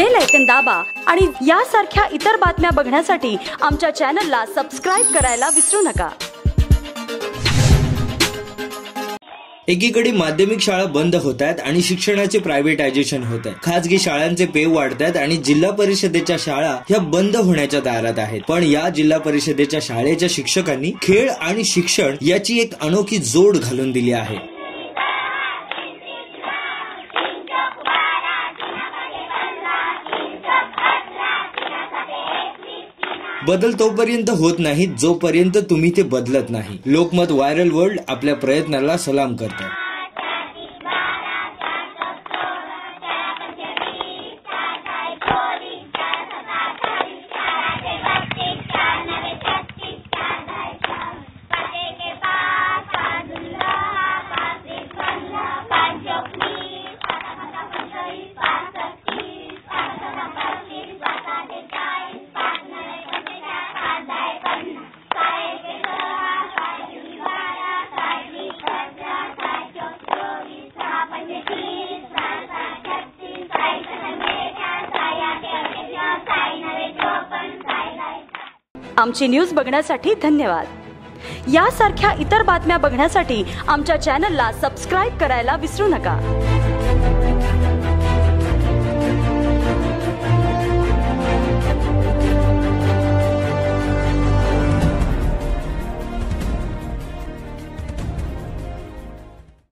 Bell ऐकन दाबा आणि यासारख्या इतर बातम्या बघण्यासाठी आमच्या चॅनलला सबस्क्राईब करायला विसरू नका. एकीकडे माध्यमिक शाळा बंद होत आहेत आणि शिक्षणाचे प्रायव्हेटायझेशन होत आहे खासगी शाळांचे पे वाढत आहेत आणि जिल्हा परिषदेच्या शाळा ह्या बंद होण्याच्या दारात आहेत. पण या जिल्हा परिषदेच्या शाळेच्या शिक्षकांनी खेळ आणि शिक्षण याची एक अनोखी जोड घालून दिली आहे. बदल तोपर्यंत होत नाही जोपर्यंत तुम्ही ते बदलत नाही. लोकमत व्हायरल वर्ल्ड आपल्या प्रयत्नाला सलाम करतात. आमची न्यूज बघण्यासाठी धन्यवाद. यासारख्या इतर बातम्या बघण्यासाठी आमच्या चॅनलला सबस्क्राईब करायला विसरू नका.